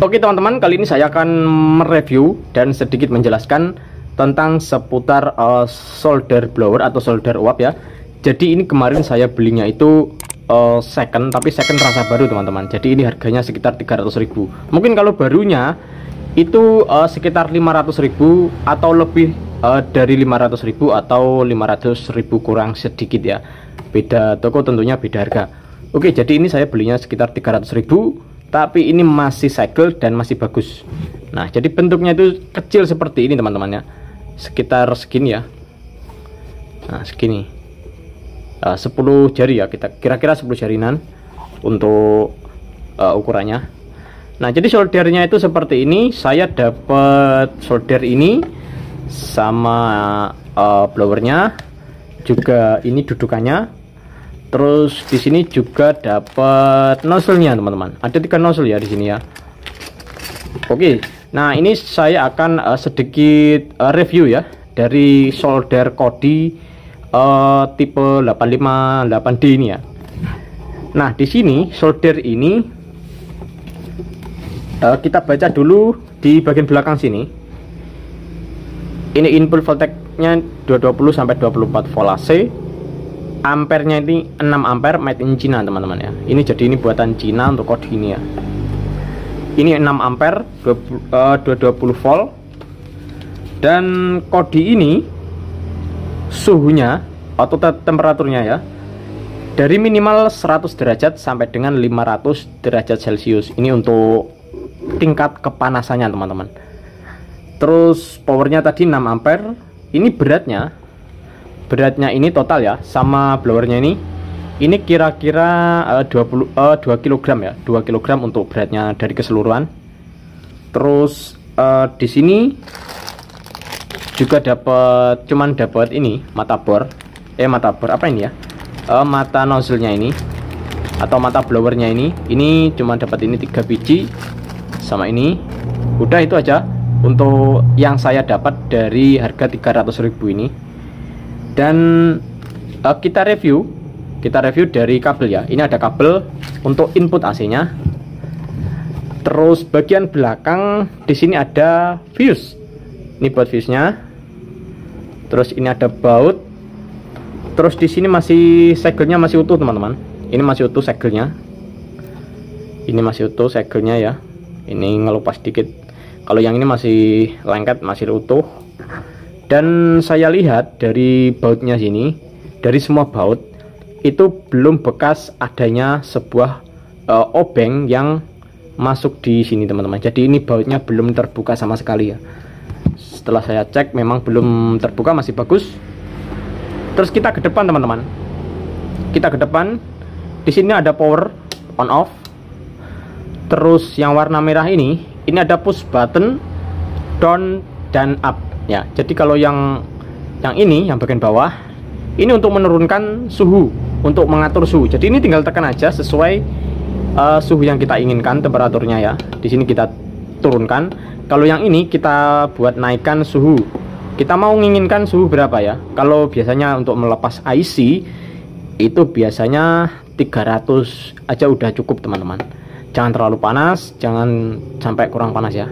Oke teman-teman, kali ini saya akan mereview dan sedikit menjelaskan tentang seputar uh, solder blower atau solder uap ya. Jadi ini kemarin saya belinya itu uh, second, tapi second rasa baru teman-teman. Jadi ini harganya sekitar 300.000. Mungkin kalau barunya itu uh, sekitar 500.000 atau lebih uh, dari 500.000 atau 500.000 kurang sedikit ya. Beda toko tentunya beda harga. Oke, jadi ini saya belinya sekitar 300.000 tapi ini masih segel dan masih bagus. Nah jadi bentuknya itu kecil seperti ini teman-teman ya. Sekitar segini ya. Nah segini. Uh, 10 jari ya kita kira-kira 10 jarinan untuk uh, ukurannya. Nah jadi soldernya itu seperti ini. Saya dapat solder ini sama uh, blowernya juga ini dudukannya Terus di sini juga dapat nozzle-nya teman-teman. Ada tiga nozzle ya di sini ya. Oke, nah ini saya akan uh, sedikit uh, review ya dari solder Kodi uh, tipe 858D ini ya. Nah di sini solder ini uh, kita baca dulu di bagian belakang sini. Ini input voltage-nya 220 sampai 24 volt AC ampernya ini 6 ampere made in China teman-teman ya. Ini jadi ini buatan China untuk kode ini ya ini 6 ampere 220 uh, volt. Dan kode ini suhunya atau temperaturnya ya dari minimal 100 derajat sampai dengan 500 derajat celcius. Ini untuk tingkat kepanasannya teman-teman. Terus powernya tadi 6 ampere ini beratnya beratnya ini total ya sama blowernya ini. Ini kira-kira uh, 20 uh, 2 kg ya 2 kg untuk beratnya dari keseluruhan. Terus uh, di sini juga dapat cuman dapat ini mata bor. Eh mata bor apa ini ya? Uh, mata nozzle-nya ini atau mata blowernya ini. Ini cuma dapat ini tiga biji sama ini. Udah itu aja untuk yang saya dapat dari harga 300.000 ini dan uh, kita review kita review dari kabel ya. Ini ada kabel untuk input AC nya terus bagian belakang di sini ada fuse. Ini buat fuse nya terus ini ada baut. Terus di sini masih segelnya masih utuh teman-teman. Ini masih utuh segelnya. Ini masih utuh segelnya ya. Ini ngelupas dikit. Kalau yang ini masih lengket masih utuh dan saya lihat dari bautnya sini dari semua baut itu belum bekas adanya sebuah uh, obeng yang masuk di sini teman-teman. Jadi ini bautnya belum terbuka sama sekali ya. Setelah saya cek memang belum terbuka masih bagus. Terus kita ke depan teman-teman. Kita ke depan. Di sini ada power on off. Terus yang warna merah ini ini ada push button down dan up ya jadi kalau yang yang ini yang bagian bawah ini untuk menurunkan suhu untuk mengatur suhu. Jadi ini tinggal tekan aja sesuai uh, suhu yang kita inginkan temperaturnya ya. Di sini kita turunkan. Kalau yang ini kita buat naikkan suhu. Kita mau menginginkan suhu berapa ya? Kalau biasanya untuk melepas IC itu biasanya 300 aja udah cukup teman-teman. Jangan terlalu panas jangan sampai kurang panas ya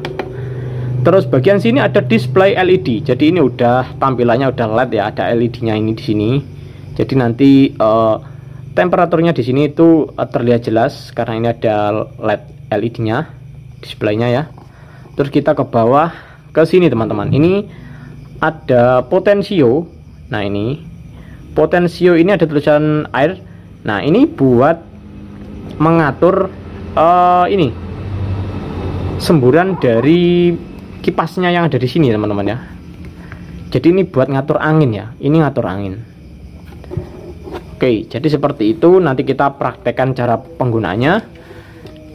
Terus bagian sini ada display LED. Jadi ini udah tampilannya udah LED ya, ada LED-nya ini di sini. Jadi nanti uh, temperaturnya di sini itu uh, terlihat jelas karena ini ada LED LED-nya, displaynya ya. Terus kita ke bawah ke sini teman-teman. Ini ada potensio. Nah, ini potensio ini ada tulisan air. Nah, ini buat mengatur uh, ini semburan dari kipasnya yang ada di sini teman-teman ya. Jadi ini buat ngatur angin ya. Ini ngatur angin. Oke jadi seperti itu. Nanti kita praktekkan cara penggunaannya.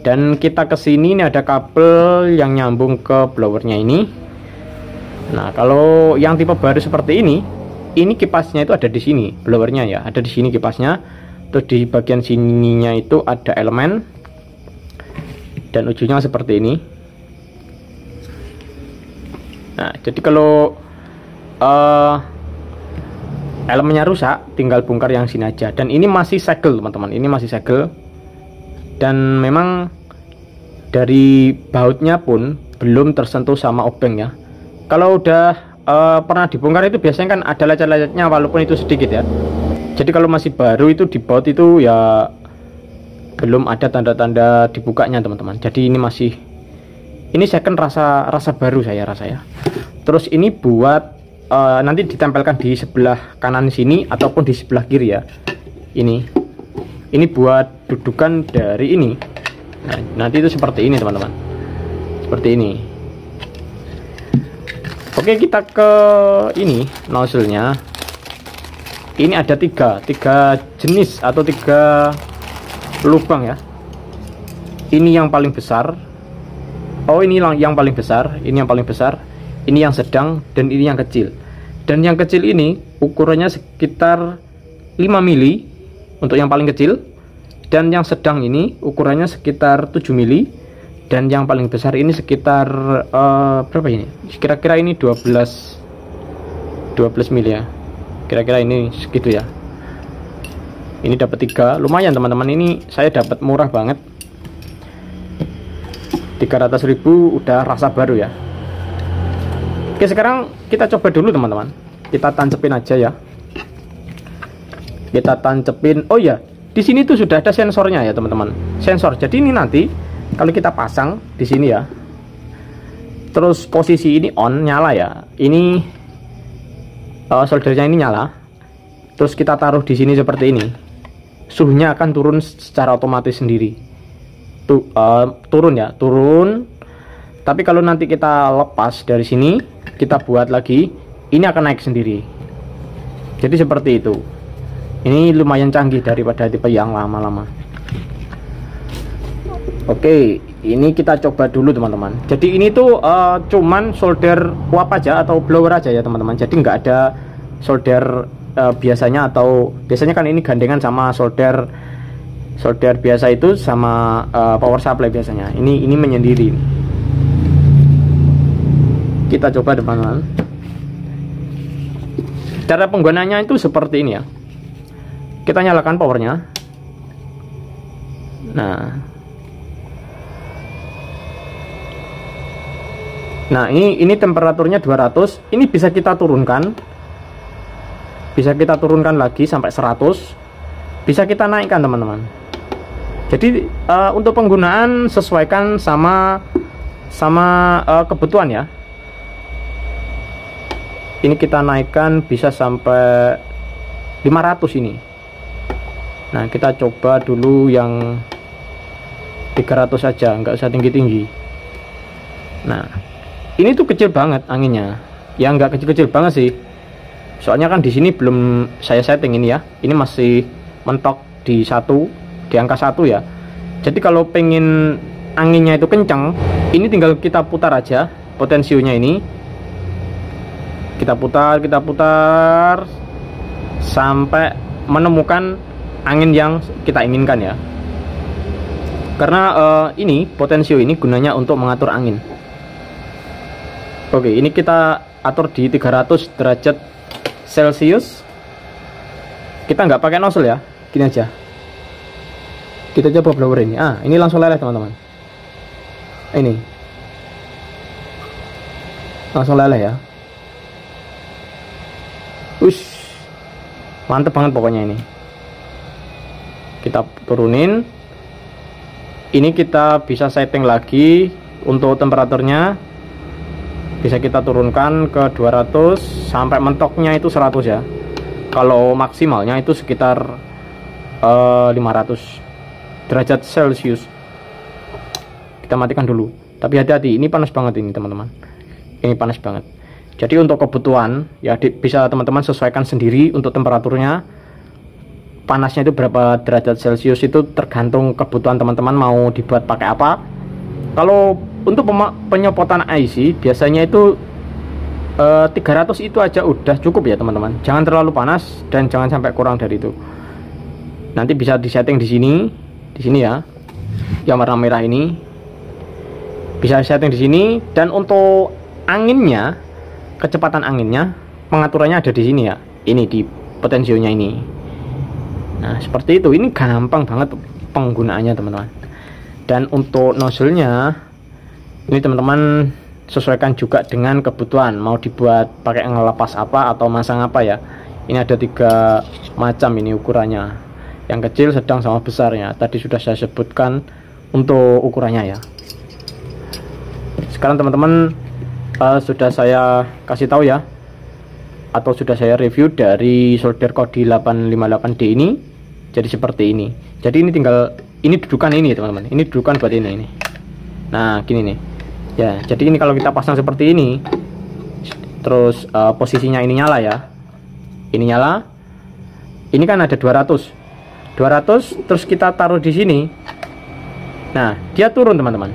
Dan kita ke sini ini ada kabel yang nyambung ke blowernya ini. Nah kalau yang tipe baru seperti ini ini kipasnya itu ada di sini blowernya ya. Ada di sini kipasnya. Terus di bagian sininya itu ada elemen. Dan ujungnya seperti ini Nah, jadi kalau uh, elemennya rusak, tinggal bongkar yang sini aja. Dan ini masih segel, teman-teman. Ini masih segel. Dan memang dari bautnya pun belum tersentuh sama obeng ya kalau udah uh, pernah dibongkar itu biasanya kan ada lecet-lecetnya walaupun itu sedikit ya jadi kalau masih baru itu di baut itu ya belum ada tanda-tanda dibukanya teman-teman jadi ini masih ini second rasa rasa baru saya rasa ya. Terus ini buat uh, nanti ditempelkan di sebelah kanan sini ataupun di sebelah kiri ya. Ini. Ini buat dudukan dari ini. Nah, nanti itu seperti ini teman-teman. Seperti ini. Oke kita ke ini nozzle-nya. Ini ada tiga tiga jenis atau tiga lubang ya. Ini yang paling besar oh ini yang paling besar ini yang paling besar ini yang sedang dan ini yang kecil. Dan yang kecil ini ukurannya sekitar 5 mili untuk yang paling kecil dan yang sedang ini ukurannya sekitar 7 mili dan yang paling besar ini sekitar uh, berapa ini? Kira-kira ini 12 12 mili ya. Kira-kira ini segitu ya. Ini dapat tiga. Lumayan teman-teman. Ini saya dapat murah banget 300.000 udah rasa baru ya. Oke sekarang kita coba dulu teman-teman. Kita tancepin aja ya. Kita tancepin. Oh ya di sini tuh sudah ada sensornya ya teman-teman. Sensor. Jadi ini nanti kalau kita pasang di sini ya. Terus posisi ini on nyala ya. Ini uh, soldernya ini nyala. Terus kita taruh di sini seperti ini. Suhunya akan turun secara otomatis sendiri tuh uh, turun ya turun tapi kalau nanti kita lepas dari sini kita buat lagi ini akan naik sendiri jadi seperti itu ini lumayan canggih daripada tipe yang lama-lama Oke, ini kita coba dulu teman-teman. Jadi ini tuh uh, cuman solder uap aja atau blower aja ya teman-teman. Jadi nggak ada solder uh, biasanya atau biasanya kan ini gandengan sama solder solder biasa itu sama uh, power supply biasanya. Ini ini menyendiri. Kita coba teman-teman. Cara penggunaannya itu seperti ini ya. Kita nyalakan powernya. Nah, Nah, ini ini temperaturnya 200. Ini bisa kita turunkan. Bisa kita turunkan lagi sampai 100. Bisa kita naikkan, teman-teman. Jadi uh, untuk penggunaan sesuaikan sama sama uh, kebutuhan ya. Ini kita naikkan bisa sampai 500 ini. Nah, kita coba dulu yang 300 saja, nggak usah tinggi-tinggi. Nah, ini tuh kecil banget anginnya ya nggak kecil-kecil banget sih soalnya kan di sini belum saya setting ini ya ini masih mentok di satu di angka satu ya jadi kalau pengen anginnya itu kencang ini tinggal kita putar aja potensionya ini kita putar kita putar sampai menemukan angin yang kita inginkan ya karena uh, ini potensio ini gunanya untuk mengatur angin Oke, ini kita atur di 300 derajat Celcius. Kita nggak pakai nozzle ya, gini aja. Kita coba blower ini. Ah, ini langsung leleh teman-teman. Ini, langsung leleh ya. Ush, mantep banget pokoknya ini. Kita turunin. Ini kita bisa setting lagi untuk temperaturnya bisa kita turunkan ke 200 sampai mentoknya itu 100 ya kalau maksimalnya itu sekitar uh, eh, 500 derajat celcius kita matikan dulu. Tapi hati-hati ini panas banget ini teman-teman. Ini panas banget. Jadi untuk kebutuhan ya di, bisa teman-teman sesuaikan sendiri untuk temperaturnya. Panasnya itu berapa derajat celcius itu tergantung kebutuhan teman-teman mau dibuat pakai apa. Kalau untuk penyepotan IC biasanya itu uh, eh, 300 itu aja udah cukup ya teman-teman. Jangan terlalu panas dan jangan sampai kurang dari itu. Nanti bisa disetting di sini di sini ya. Yang warna merah ini. Bisa setting di sini. Dan untuk anginnya kecepatan anginnya pengaturannya ada di sini ya. Ini di potensionya ini. Nah seperti itu. Ini gampang banget penggunaannya teman-teman. Dan untuk nozzle-nya ini teman-teman sesuaikan juga dengan kebutuhan. Mau dibuat pakai ngelepas apa atau masang apa ya. Ini ada tiga macam ini ukurannya yang kecil sedang sama besarnya. Tadi sudah saya sebutkan untuk ukurannya ya. Sekarang teman-teman uh, sudah saya kasih tahu ya. Atau sudah saya review dari solder Kodi 858D ini. Jadi seperti ini. Jadi ini tinggal ini dudukan ini teman-teman. Ini dudukan buat ini ini. Nah gini nih. Ya jadi ini kalau kita pasang seperti ini terus uh, posisinya ini nyala ya. Ini nyala. Ini kan ada 200 200 terus kita taruh di sini. Nah dia turun teman-teman.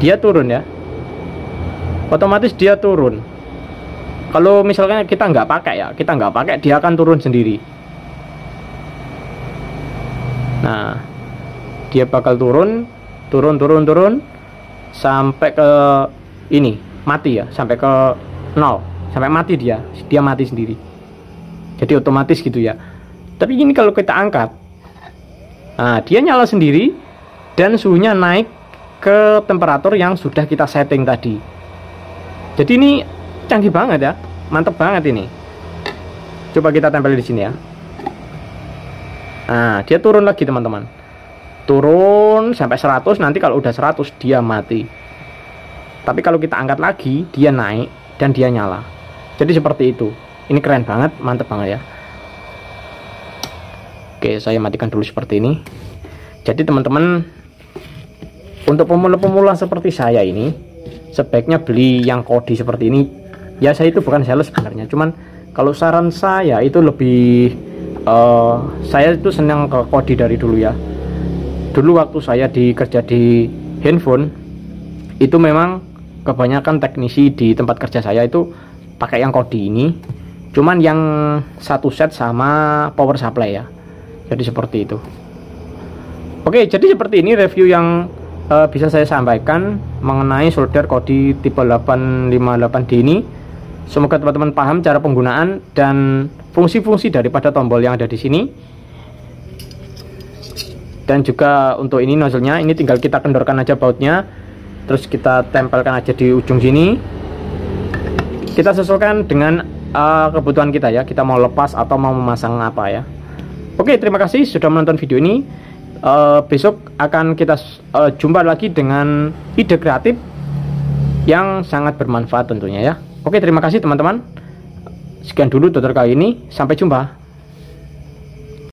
Dia turun ya. Otomatis dia turun. Kalau misalnya kita nggak pakai ya kita nggak pakai dia akan turun sendiri. Nah dia bakal turun turun turun turun sampai ke ini mati ya sampai ke nol. Sampai mati dia dia mati sendiri. Jadi otomatis gitu ya. Tapi ini kalau kita angkat nah dia nyala sendiri dan suhunya naik ke temperatur yang sudah kita setting tadi. Jadi ini canggih banget ya mantep banget ini. Coba kita tempel di sini ya. Nah dia turun lagi teman-teman. Turun sampai 100 nanti kalau udah 100 dia mati. Tapi kalau kita angkat lagi dia naik dan dia nyala. Jadi seperti itu. Ini keren banget mantep banget ya oke saya matikan dulu seperti ini. Jadi teman-teman untuk pemula-pemula seperti saya ini sebaiknya beli yang kodi seperti ini. Ya saya itu bukan sales sebenarnya cuman kalau saran saya itu lebih uh, saya itu senang ke kodi dari dulu ya. Dulu waktu saya dikerja di handphone itu memang kebanyakan teknisi di tempat kerja saya itu pakai yang kodi ini. Cuman yang satu set sama power supply ya jadi seperti itu. Oke jadi seperti ini review yang uh, bisa saya sampaikan mengenai solder kodi tipe 858D ini. Semoga teman-teman paham cara penggunaan dan fungsi-fungsi daripada tombol yang ada di sini. Dan juga untuk ini nozzle-nya ini tinggal kita kendorkan aja bautnya. Terus kita tempelkan aja di ujung sini. Kita sesuaikan dengan uh, kebutuhan kita ya. Kita mau lepas atau mau memasang apa ya oke terima kasih sudah menonton video ini. Uh, besok akan kita uh, jumpa lagi dengan ide kreatif yang sangat bermanfaat tentunya ya. Oke terima kasih teman-teman. Sekian dulu tutorial kali ini. Sampai jumpa